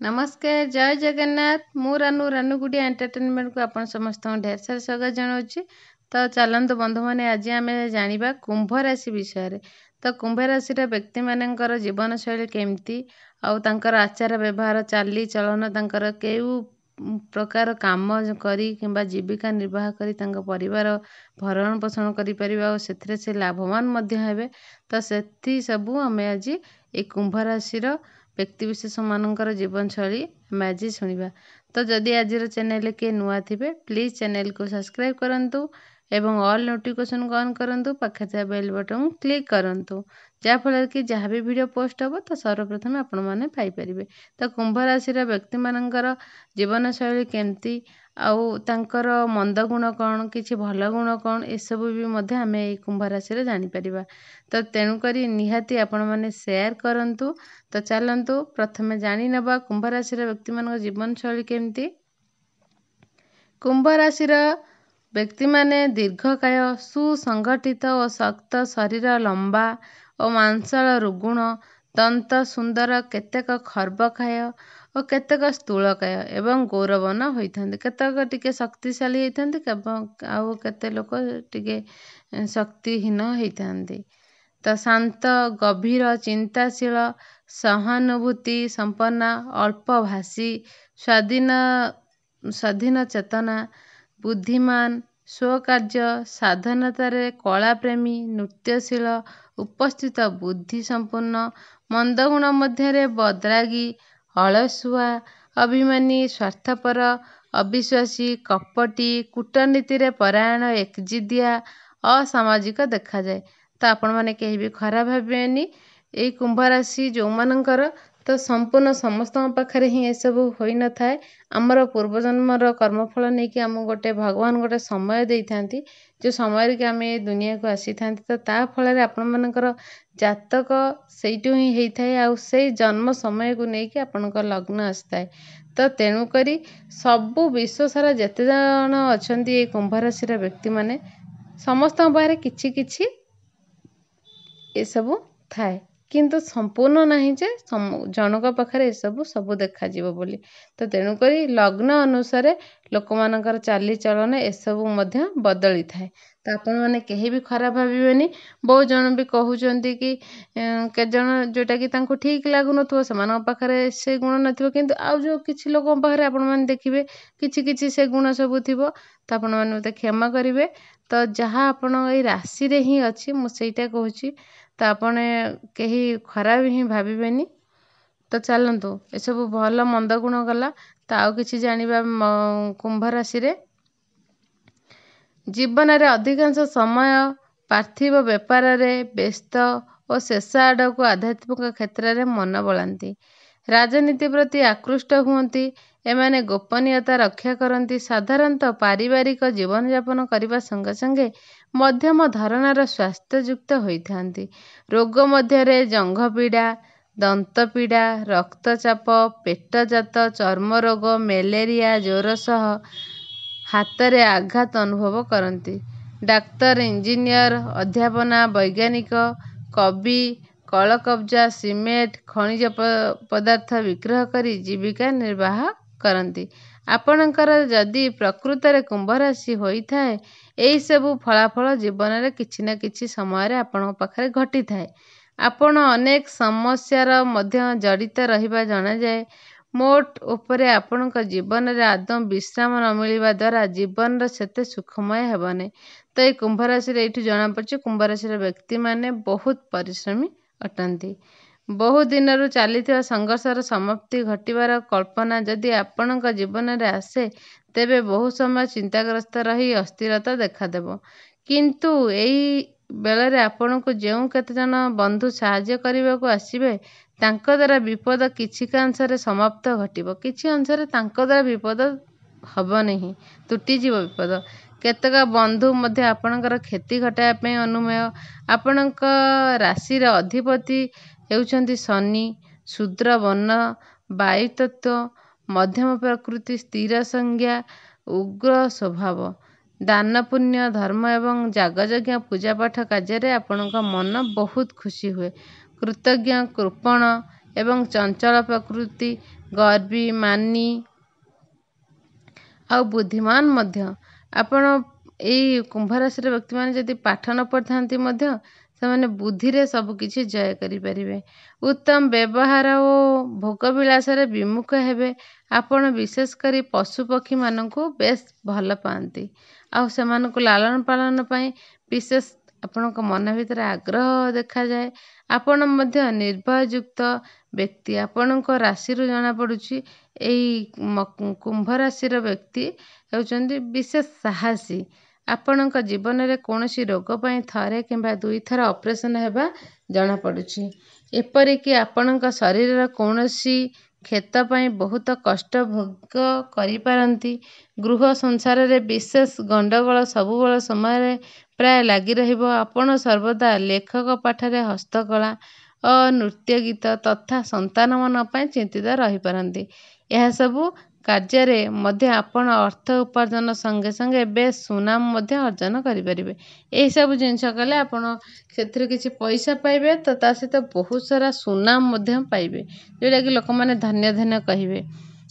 ନମସ୍କାର ଜୟ ଜଗନ୍ନାଥ। ମୁଁ ରାନୁ ରାନୁଗୁଡ଼ି ଏଣ୍ଟରଟେନମେଣ୍ଟକୁ ଆପଣ ସମସ୍ତଙ୍କୁ ଢେର ସାରା ସ୍ୱାଗତ ଜଣାଉଛି। ତ ଚାଲନ୍ତୁ ବନ୍ଧୁମାନେ ଆଜି ଆମେ ଜାଣିବା କୁମ୍ଭ ରାଶି ବିଷୟରେ। ତ କୁମ୍ଭ ରାଶିର ବ୍ୟକ୍ତିମାନଙ୍କର ଜୀବନଶୈଳୀ କେମିତି? ଆଉ ତାଙ୍କର ଆଚାର ବ୍ୟବହାର ଚାଲିଚଳନ ତାଙ୍କର କେଉଁ ପ୍ରକାର କାମ କରି କିମ୍ବା ଜୀବିକା ନିର୍ବାହ କରି ତାଙ୍କ ପରିବାର ଭରଣ ପୋଷଣ କରିପାରିବେ ଆଉ ସେଥିରେ ସେ ଲାଭବାନ ମଧ୍ୟ ହେବେ। ତ ସେଥି ସବୁ ଆମେ ଆଜି ଏଇ କୁମ୍ଭ ରାଶିର ବ୍ୟକ୍ତିବିଶେଷମାନଙ୍କର ଜୀବନଶୈଳୀ ଆମେ ଆଜି ଶୁଣିବା। ତ ଯଦି ଆଜିର ଚ୍ୟାନେଲରେ କିଏ ନୂଆ ଥିବେ ପ୍ଲିଜ୍ ଚ୍ୟାନେଲକୁ ସବସ୍କ୍ରାଇବ୍ କରନ୍ତୁ ଏବଂ ଅଲ୍ ନୋଟିଫିକେସନ୍କୁ ଅନ୍ କରନ୍ତୁ। ପାଖରେ ଥିବା ବେଲ୍ ବଟନ୍ କ୍ଲିକ୍ କରନ୍ତୁ। ଯାହାଫଳରେ କି ଯାହା ବି ଭିଡ଼ିଓ ପୋଷ୍ଟ ହେବ ତ ସର୍ବପ୍ରଥମେ ଆପଣମାନେ ପାଇପାରିବେ। ତ କୁମ୍ଭ ରାଶିର ବ୍ୟକ୍ତିମାନଙ୍କର ଜୀବନଶୈଳୀ କେମିତି ଆଉ ତାଙ୍କର ମନ୍ଦ ଗୁଣ କ'ଣ କିଛି ଭଲ ଗୁଣ କ'ଣ ଏସବୁ ବି ମଧ୍ୟ ଆମେ ଏଇ କୁମ୍ଭ ରାଶିରେ ଜାଣିପାରିବା। ତ ତେଣୁକରି ନିହାତି ଆପଣମାନେ ସେୟାର କରନ୍ତୁ। ତ ଚାଲନ୍ତୁ ପ୍ରଥମେ ଜାଣିନେବା କୁମ୍ଭ ରାଶିର ବ୍ୟକ୍ତିମାନଙ୍କ ଜୀବନଶୈଳୀ କେମିତି। କୁମ୍ଭ ରାଶିର ବ୍ୟକ୍ତିମାନେ ଦୀର୍ଘକାୟ ସୁସଂଗଠିତ ଓ ଶକ୍ତ ଶରୀର ଲମ୍ବା ଓ ମାଂସଳ ରୁଗୁଣ ଦନ୍ତ ସୁନ୍ଦର କେତେକ ଖର୍ବକାୟ ଓ କେତେକ ସ୍ଥୂଳକାୟ ଏବଂ ଗୌରବର୍ଣ୍ଣ ହୋଇଥାନ୍ତି। କେତେକ ଟିକେ ଶକ୍ତିଶାଳୀ ହେଇଥାନ୍ତି ଆଉ କେତେ ଲୋକ ଟିକେ ଶକ୍ତିହୀନ ହେଇଥାନ୍ତି। ତ ଶାନ୍ତ ଗଭୀର ଚିନ୍ତାଶୀଳ ସହାନୁଭୂତି ସମ୍ପନ୍ନା ଅଳ୍ପଭାଷୀ ସ୍ୱାଧୀନ ସ୍ୱାଧୀନ ଚେତନା ବୁଦ୍ଧିମାନ ସ୍ୱକାର୍ଯ୍ୟ ସାଧନତାରେ କଳାପ୍ରେମୀ ନୃତ୍ୟଶୀଳ ଉପସ୍ଥିତ ବୁଦ୍ଧି ସମ୍ପନ୍ନ ମନ୍ଦଗୁଣ ମଧ୍ୟରେ ବଦ୍ରାଗୀ ଅଳସୁଆ ଅଭିମାନୀ ସ୍ୱାର୍ଥପର ଅବିଶ୍ୱାସୀ କପଟୀ କୂଟନୀତିରେ ପରାୟଣ ଏକଜିଦିଆ ଅସାମାଜିକ ଦେଖାଯାଏ। ତ ଆପଣମାନେ କେହି ବି ଖରାପ ଭାବିବେନି ଏଇ କୁମ୍ଭ ରାଶି ଯେଉଁମାନଙ୍କର ତ ସମ୍ପୂର୍ଣ୍ଣ ସମସ୍ତଙ୍କ ପାଖରେ ହିଁ ଏସବୁ ହୋଇନଥାଏ। ଆମର ପୂର୍ବଜନ୍ମର କର୍ମଫଳ ନେଇକି ଆମକୁ ଗୋଟେ ଭଗବାନ ଗୋଟେ ସମୟ ଦେଇଥାନ୍ତି। ଯେଉଁ ସମୟରେ କି ଆମେ ଏ ଦୁନିଆକୁ ଆସିଥାନ୍ତି ତ ତା ଫଳରେ ଆପଣମାନଙ୍କର ଜାତକ ସେଇଠୁ ହିଁ ହେଇଥାଏ ଆଉ ସେଇ ଜନ୍ମ ସମୟକୁ ନେଇକି ଆପଣଙ୍କ ଲଗ୍ନ ଆସିଥାଏ। ତ ତେଣୁକରି ସବୁ ବିଶ୍ୱସାରା ଯେତେ ଜଣ ଅଛନ୍ତି ଏଇ କୁମ୍ଭ ରାଶିର ବ୍ୟକ୍ତିମାନେ ସମସ୍ତଙ୍କ ପାଖରେ କିଛି କିଛି ଏସବୁ ଥାଏ। କିନ୍ତୁ ସମ୍ପୂର୍ଣ୍ଣ ନାହିଁ ଯେ ଜଣଙ୍କ ପାଖରେ ଏସବୁ ସବୁ ଦେଖାଯିବ ବୋଲି। ତ ତେଣୁକରି ଲଗ୍ନ ଅନୁସାରେ ଲୋକମାନଙ୍କର ଚାଲିଚଳନ ଏସବୁ ମଧ୍ୟ ବଦଳିଥାଏ। ତ ଆପଣମାନେ କେହି ବି ଖରାପ ଭାବିବେନି। ବହୁତ ଜଣ ବି କହୁଛନ୍ତି କି କେତେଜଣ ଯେଉଁଟାକି ତାଙ୍କୁ ଠିକ୍ ଲାଗୁନଥିବ ସେମାନଙ୍କ ପାଖରେ ସେ ଗୁଣ ନଥିବ। କିନ୍ତୁ ଆଉ ଯେଉଁ କିଛି ଲୋକଙ୍କ ପାଖରେ ଆପଣମାନେ ଦେଖିବେ କିଛି କିଛି ସେ ଗୁଣ ସବୁ ଥିବ ତ ଆପଣମାନେ ମୋତେ କ୍ଷମା କରିବେ। ତ ଯାହା ଆପଣ ଏଇ ରାଶିରେ ହିଁ ଅଛି ମୁଁ ସେଇଟା କହୁଛି ତ ଆପଣ କେହି ଖରାପ ହିଁ ଭାବିବେନି। ତ ଚାଲନ୍ତୁ ଏସବୁ ଭଲ ମନ୍ଦ ଗୁଣ ଗଲା। ତ ଆଉ କିଛି ଜାଣିବା କୁମ୍ଭ ରାଶିରେ। ଜୀବନରେ ଅଧିକାଂଶ ସମୟ ପାର୍ଥିବ ବେପାରରେ ବ୍ୟସ୍ତ ଓ ଶେଷ ଆଡ଼କୁ ଆଧ୍ୟାତ୍ମିକ କ୍ଷେତ୍ରରେ ମନ ବଳାନ୍ତି। ରାଜନୀତି ପ୍ରତି ଆକୃଷ୍ଟ ହୁଅନ୍ତି ଏମାନେ ଗୋପନୀୟତା ରକ୍ଷା କରନ୍ତି ସାଧାରଣତଃ ପାରିବାରିକ ଜୀବନଯାପନ କରିବା ସଙ୍ଗେ ସଙ୍ଗେ ମଧ୍ୟମ ଧରଣର ସ୍ୱାସ୍ଥ୍ୟଯୁକ୍ତ ହୋଇଥାନ୍ତି। ରୋଗ ମଧ୍ୟରେ ଜଙ୍ଘପୀଡ଼ା ଦନ୍ତପୀଡ଼ା ରକ୍ତଚାପ ପେଟଜାତ ଚର୍ମରୋଗ ମ୍ୟାଲେରିଆ ଜ୍ୱର ସହ ହାତରେ ଆଘାତ ଅନୁଭବ କରନ୍ତି। ଡାକ୍ତର ଇଞ୍ଜିନିୟର ଅଧ୍ୟାପନା ବୈଜ୍ଞାନିକ କବି କଳକବଜା ସିମେଣ୍ଟ ଖଣିଜ ପଦାର୍ଥ ବିକ୍ରୟ କରି ଜୀବିକା ନିର୍ବାହ କରନ୍ତି। ଆପଣଙ୍କର ଯଦି ପ୍ରକୃତରେ କୁମ୍ଭ ରାଶି ହୋଇଥାଏ ଏହିସବୁ ଫଳାଫଳ ଜୀବନରେ କିଛି ନା କିଛି ସମୟରେ ଆପଣଙ୍କ ପାଖରେ ଘଟିଥାଏ। ଆପଣ ଅନେକ ସମସ୍ୟାର ମଧ୍ୟ ଜଡ଼ିତ ରହିବା ଜଣାଯାଏ। ମୋଟ ଉପରେ ଆପଣଙ୍କ ଜୀବନରେ ଆଦୌ ବିଶ୍ରାମ ନ ମିଳିବା ଦ୍ୱାରା ଜୀବନର ସେତେ ସୁଖମୟ ହେବନି। ତ ଏଇ କୁମ୍ଭ ରାଶିରେ ଏଇଠୁ ଜଣାପଡ଼ୁଛି କୁମ୍ଭ ରାଶିର ବ୍ୟକ୍ତିମାନେ ବହୁତ ପରିଶ୍ରମୀ ଅଟନ୍ତି। ବହୁ ଦିନରୁ ଚାଲିଥିବା ସଂଘର୍ଷର ସମାପ୍ତି ଘଟିବାର କଳ୍ପନା ଯଦି ଆପଣଙ୍କ ଜୀବନରେ ଆସେ ତେବେ ବହୁ ସମୟ ଚିନ୍ତାଗ୍ରସ୍ତ ରହି ଅସ୍ଥିରତା ଦେଖାଦେବ। କିନ୍ତୁ ଏହି ବେଳରେ ଆପଣଙ୍କୁ ଯେଉଁ କେତେଜଣ ବନ୍ଧୁ ସାହାଯ୍ୟ କରିବାକୁ ଆସିବେ ତାଙ୍କ ଦ୍ୱାରା ବିପଦ କିଛିକାଂଶରେ ସମାପ୍ତ ଘଟିବ। କିଛି ଅଂଶରେ ତାଙ୍କ ଦ୍ୱାରା ବିପଦ ହେବ ନାହିଁ। ତୁଟିଯିବ ବିପଦ। କେତେକ ବନ୍ଧୁ ମଧ୍ୟ ଆପଣଙ୍କର କ୍ଷତି ଘଟାଇବା ପାଇଁ ଅନୁମେୟ। ଆପଣଙ୍କ ରାଶିର ଅଧିପତି ହେଉଛନ୍ତି ଶନି ଶୂଦ୍ର ବର୍ଣ୍ଣ ବାୟୁତତ୍ତ୍ୱ ମଧ୍ୟମ ପ୍ରକୃତି ସ୍ଥିର ସଂଜ୍ଞା ଉଗ୍ର ସ୍ୱଭାବ। ଦାନ ପୁଣ୍ୟ ଧର୍ମ ଏବଂ ଯାଗଯଜ୍ଞ ପୂଜାପାଠ କାର୍ଯ୍ୟରେ ଆପଣଙ୍କ ମନ ବହୁତ ଖୁସି ହୁଏ। କୃତଜ୍ଞ କୃପଣ ଏବଂ ଚଞ୍ଚଳ ପ୍ରକୃତି ଗର୍ବୀ ମାନି ଆଉ ବୁଦ୍ଧିମାନ ମଧ୍ୟ। ଆପଣ ଏଇ କୁମ୍ଭ ରାଶିର ବ୍ୟକ୍ତିମାନେ ଯଦି ପାଠ ନ ପଢ଼ିଥାନ୍ତି ମଧ୍ୟ ସେମାନେ ବୁଦ୍ଧିରେ ସବୁ କିଛି ଜୟ କରିପାରିବେ। ଉତ୍ତମ ବ୍ୟବହାର ଓ ଭୋଗବିଳାସରେ ବିମୁଖ ହେବେ। ଆପଣ ବିଶେଷ କରି ପଶୁପକ୍ଷୀମାନଙ୍କୁ ବେଶ ଭଲ ପାଆନ୍ତି। ଆଉ ସେମାନଙ୍କୁ ଲାଳନ ପାଳନ ପାଇଁ ବିଶେଷ ଆପଣଙ୍କ ମନ ଭିତରେ ଆଗ୍ରହ ଦେଖାଯାଏ। ଆପଣ ମଧ୍ୟ ନିର୍ଭୟଯୁକ୍ତ ବ୍ୟକ୍ତି। ଆପଣଙ୍କ ରାଶିରୁ ଜଣାପଡ଼ୁଛି ଏଇ କୁମ୍ଭ ରାଶିର ବ୍ୟକ୍ତି ହେଉଛନ୍ତି ବିଶେଷ ସାହସୀ। ଆପଣଙ୍କ ଜୀବନରେ କୌଣସି ରୋଗ ପାଇଁ ଥରେ କିମ୍ବା ଦୁଇଥର ଅପରେସନ୍ ହେବା ଜଣାପଡ଼ୁଛି। ଏପରିକି ଆପଣଙ୍କ ଶରୀରର କୌଣସି କ୍ଷତ ପାଇଁ ବହୁତ କଷ୍ଟ ଭୋଗ କରିପାରନ୍ତି। ଗୃହ ସଂସାରରେ ବିଶେଷ ଗଣ୍ଡଗୋଳ ସବୁବେଳ ସମୟରେ ପ୍ରାୟ ଲାଗି ରହିବ। ଆପଣ ସର୍ବଦା ଲେଖକ ପାଠରେ ହସ୍ତକଳା ଓ ନୃତ୍ୟ ଗୀତ ତଥା ସନ୍ତାନମାନଙ୍କ ପାଇଁ ଚିନ୍ତିତ ରହିପାରନ୍ତି। ଏହାସବୁ କାର୍ଯ୍ୟରେ ମଧ୍ୟ ଆପଣ ଅର୍ଥ ଉପାର୍ଜନ ସଙ୍ଗେ ସଙ୍ଗେ ବେଶ ସୁନାମ ମଧ୍ୟ ଅର୍ଜନ କରିପାରିବେ। ଏହିସବୁ ଜିନିଷ କଲେ ଆପଣ ସେଥିରୁ କିଛି ପଇସା ପାଇବେ ତ ତା ସହିତ ବହୁତ ସାରା ସୁନାମ ମଧ୍ୟ ପାଇବେ। ଯେଉଁଟାକି ଲୋକମାନେ ଧନ୍ୟ ଧନ୍ୟ କହିବେ।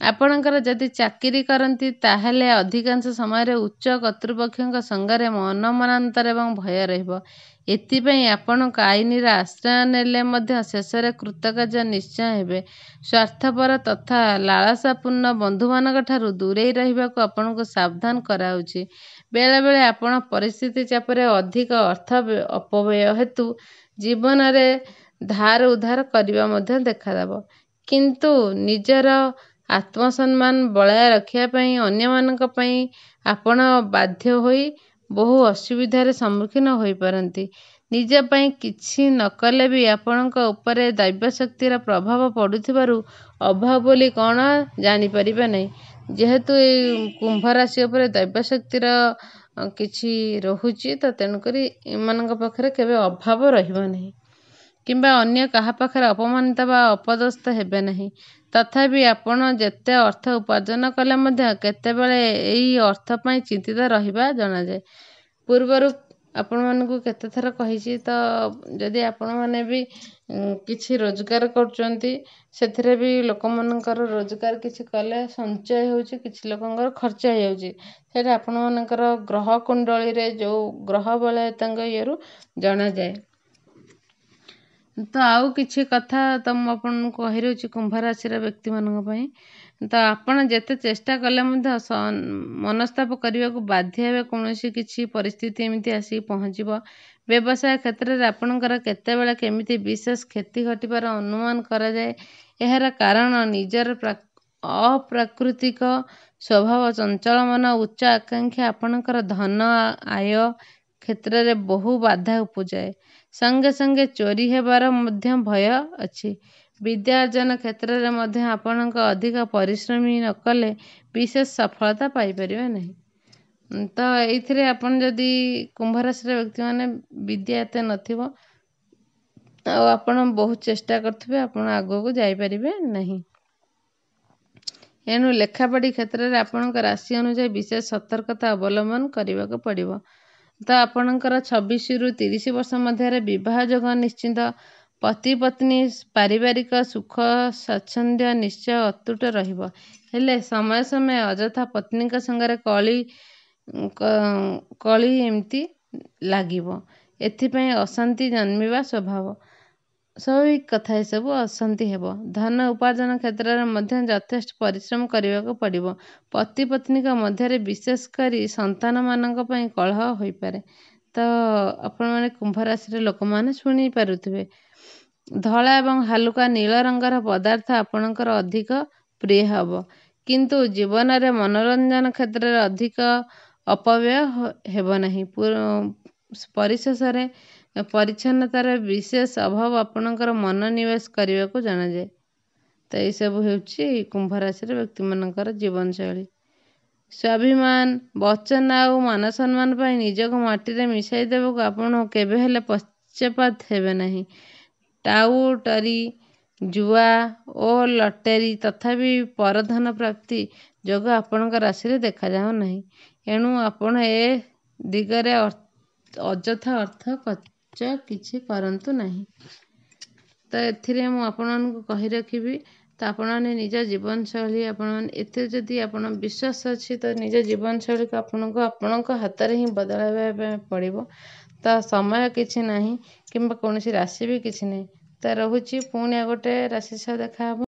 ଆପଣଙ୍କର ଯଦି ଚାକିରି କରନ୍ତି ତାହେଲେ ଅଧିକାଂଶ ସମୟରେ ଉଚ୍ଚ କର୍ତ୍ତୃପକ୍ଷଙ୍କ ସଙ୍ଗରେ ମନମନାନ୍ତର ଏବଂ ଭୟ ରହିବ। ଏଥିପାଇଁ ଆପଣଙ୍କ ଆଇନର ଆଶ୍ରୟ ନେଲେ ମଧ୍ୟ ଶେଷରେ କୃତକାର୍ଯ୍ୟ ନିଶ୍ଚୟ ହେବେ। ସ୍ୱାର୍ଥପର ତଥା ଲାଳସାପୂର୍ଣ୍ଣ ବନ୍ଧୁମାନଙ୍କ ଠାରୁ ଦୂରେଇ ରହିବାକୁ ଆପଣଙ୍କୁ ସାବଧାନ କରାଉଛି। ବେଳେବେଳେ ଆପଣ ପରିସ୍ଥିତି ଚାପରେ ଅଧିକ ଅର୍ଥ ଅପବ୍ୟୟ ହେତୁ ଜୀବନରେ ଧାର ଉଧାର କରିବା ମଧ୍ୟ ଦେଖାଦେବ। କିନ୍ତୁ ନିଜର ଆତ୍ମସମ୍ମାନ ବଳାୟ ରଖିବା ପାଇଁ ଅନ୍ୟମାନଙ୍କ ପାଇଁ ଆପଣ ବାଧ୍ୟ ହୋଇ ବହୁ ଅସୁବିଧାର ସମ୍ମୁଖୀନ ହୋଇପାରନ୍ତି। ନିଜ ପାଇଁ କିଛି ନ କଲେ ବି ଆପଣଙ୍କ ଉପରେ ଦୈବଶକ୍ତିର ପ୍ରଭାବ ପଡ଼ୁଥିବାରୁ ଅଭାବ ବୋଲି କ'ଣ ଜାଣିପାରିବେ ନାହିଁ। ଯେହେତୁ ଏଇ କୁମ୍ଭ ରାଶି ଉପରେ ଦୈବଶକ୍ତିର କିଛି ରହୁଛି ତ ତେଣୁକରି ଏମାନଙ୍କ ପାଖରେ କେବେ ଅଭାବ ରହିବ ନାହିଁ। କିମ୍ବା ଅନ୍ୟ କାହା ପାଖରେ ଅପମାନିତ ବା ଅପଦସ୍ଥ ହେବେ ନାହିଁ। ତଥାପି ଆପଣ ଯେତେ ଅର୍ଥ ଉପାର୍ଜନ କଲେ ମଧ୍ୟ କେତେବେଳେ ଏଇ ଅର୍ଥ ପାଇଁ ଚିନ୍ତିତ ରହିବା ଜଣାଯାଏ। ପୂର୍ବରୁ ଆପଣମାନଙ୍କୁ କେତେଥର କହିଛି ତ ଯଦି ଆପଣମାନେ ବି କିଛି ରୋଜଗାର କରୁଛନ୍ତି ସେଥିରେ ବି ଲୋକମାନଙ୍କର ରୋଜଗାର କିଛି କଲେ ସଞ୍ଚୟ ହେଉଛି କିଛି ଲୋକଙ୍କର ଖର୍ଚ୍ଚ ହେଇଯାଉଛି। ସେଇଟା ଆପଣମାନଙ୍କର ଗ୍ରହ କୁଣ୍ଡଳୀରେ ଯେଉଁ ଗ୍ରହ ବଳୟତାଙ୍କ ଇଏରୁ ଜଣାଯାଏ। ତ ଆଉ କିଛି କଥା ତ ମୁଁ ଆପଣଙ୍କୁ କହି ରହୁଛି କୁମ୍ଭ ରାଶିର ବ୍ୟକ୍ତିମାନଙ୍କ ପାଇଁ। ତ ଆପଣ ଯେତେ ଚେଷ୍ଟା କଲେ ମଧ୍ୟ ମନସ୍ତାପ କରିବାକୁ ବାଧ୍ୟ ହେବେ କୌଣସି କିଛି ପରିସ୍ଥିତି ଏମିତି ଆସିକି ପହଞ୍ଚିବ। ବ୍ୟବସାୟ କ୍ଷେତ୍ରରେ ଆପଣଙ୍କର କେତେବେଳେ କେମିତି ବିଶେଷ କ୍ଷତି ଘଟିବାର ଅନୁମାନ କରାଯାଏ ଏହାର କାରଣ ନିଜର ଅପ୍ରାକୃତିକ ସ୍ୱଭାବ ଚଞ୍ଚଳ ମନ ଉଚ୍ଚ ଆକାଂକ୍ଷା ଆପଣଙ୍କର ଧନ ଆୟ କ୍ଷେତ୍ରରେ ବହୁ ବାଧା ଉପୁଜାଏ। ସଙ୍ଗେ ସଙ୍ଗେ ଚୋରି ହେବାର ମଧ୍ୟ ଭୟ ଅଛି। ବିଦ୍ୟା ଅର୍ଜନ କ୍ଷେତ୍ରରେ ମଧ୍ୟ ଆପଣଙ୍କ ଅଧିକ ପରିଶ୍ରମୀ ନ କଲେ ବିଶେଷ ସଫଳତା ପାଇପାରିବେ ନାହିଁ। ତ ଏଇଥିରେ ଆପଣ ଯଦି କୁମ୍ଭ ରାଶିର ବ୍ୟକ୍ତିମାନେ ବିଦ୍ୟା ଏତେ ନଥିବ ଆଉ ଆପଣ ବହୁତ ଚେଷ୍ଟା କରୁଥିବେ ଆପଣ ଆଗକୁ ଯାଇପାରିବେ ନାହିଁ। ଏଣୁ ଲେଖାପଢ଼ି କ୍ଷେତ୍ରରେ ଆପଣଙ୍କ ରାଶି ଅନୁଯାୟୀ ବିଶେଷ ସତର୍କତା ଅବଲମ୍ବନ କରିବାକୁ ପଡ଼ିବ। ତ ଆପଣଙ୍କର ଛବିଶରୁ ତିରିଶ ବର୍ଷ ମଧ୍ୟରେ ବିବାହ ଯୋଗ ନିଶ୍ଚିନ୍ତ। ପତି ପତ୍ନୀ ପାରିବାରିକ ସୁଖ ସ୍ୱାଚ୍ଛନ୍ଦ୍ୟ ନିଶ୍ଚୟ ଅତୁଟ ରହିବ। ହେଲେ ସମୟ ସମୟ ଅଯଥା ପତ୍ନୀଙ୍କ ସାଙ୍ଗରେ କଳି କଳି ଏମିତି ଲାଗିବ। ଏଥିପାଇଁ ଅଶାନ୍ତି ଜନ୍ମିବା ସ୍ୱଭାବ ସ୍ୱାଭାବିକ କଥା ଏସବୁ ଅଶାନ୍ତି ହେବ। ଧନ ଉପାର୍ଜନ କ୍ଷେତ୍ରରେ ମଧ୍ୟ ଯଥେଷ୍ଟ ପରିଶ୍ରମ କରିବାକୁ ପଡ଼ିବ। ପତି ପତ୍ନୀଙ୍କ ମଧ୍ୟରେ ବିଶେଷ କରି ସନ୍ତାନମାନଙ୍କ ପାଇଁ କଳହ ହୋଇପାରେ। ତ ଆପଣମାନେ କୁମ୍ଭ ରାଶିର ଲୋକମାନେ ଶୁଣିପାରୁଥିବେ। ଧଳା ଏବଂ ହାଲୁକା ନୀଳ ରଙ୍ଗର ପଦାର୍ଥ ଆପଣଙ୍କର ଅଧିକ ପ୍ରିୟ ହେବ। କିନ୍ତୁ ଜୀବନରେ ମନୋରଞ୍ଜନ କ୍ଷେତ୍ରରେ ଅଧିକ ଅପବ୍ୟୟ ହେବ ନାହିଁ। ପରିଶେଷରେ ପରିଚ୍ଛନ୍ନତାର ବିଶେଷ ଅଭାବ ଆପଣଙ୍କର ମନୋନିବେଶ କରିବାକୁ ଜଣାଯାଏ। ତ ଏଇସବୁ ହେଉଛି କୁମ୍ଭ ରାଶିର ବ୍ୟକ୍ତିମାନଙ୍କର ଜୀବନଶୈଳୀ। ସ୍ୱାଭିମାନ ବଚନ ଆଉ ମାନସମ୍ମାନ ପାଇଁ ନିଜକୁ ମାଟିରେ ମିଶାଇ ଦେବାକୁ ଆପଣ କେବେ ହେଲେ ପଶ୍ଚାତପ ହେବେ ନାହିଁ। ଟାଉଟରୀ ଜୁଆ ଓ ଲଟେରୀ ତଥାପି ପରଧନ ପ୍ରାପ୍ତି ଯୋଗ ଆପଣଙ୍କ ରାଶିରେ ଦେଖାଯାଉ ନାହିଁ। ଏଣୁ ଆପଣ ଏ ଦିଗରେ ଅଯଥା ଅର୍ଥ ଖର୍ଚ୍ଚ କିଛି କରନ୍ତୁ ନାହିଁ। ତ ଏଥିରେ ମୁଁ ଆପଣମାନଙ୍କୁ କହି ରଖିବି ତ ଆପଣମାନେ ନିଜ ଜୀବନଶୈଳୀ ଆପଣମାନେ ଏଥିରେ ଯଦି ଆପଣ ବିଶ୍ୱାସ ଅଛି ତ ନିଜ ଜୀବନଶୈଳୀକୁ ଆପଣଙ୍କୁ ଆପଣଙ୍କ ହାତରେ ହିଁ ବଦଳାଇବା ପାଇଁ ପଡ଼ିବ। ତ ସମୟ କିଛି ନାହିଁ କିମ୍ବା କୌଣସି ରାଶି ବି କିଛି ନାହିଁ। ତ ରହୁଛି ପୁଣି ଆଉ ଗୋଟେ ରାଶି ସହ ଦେଖାହେବ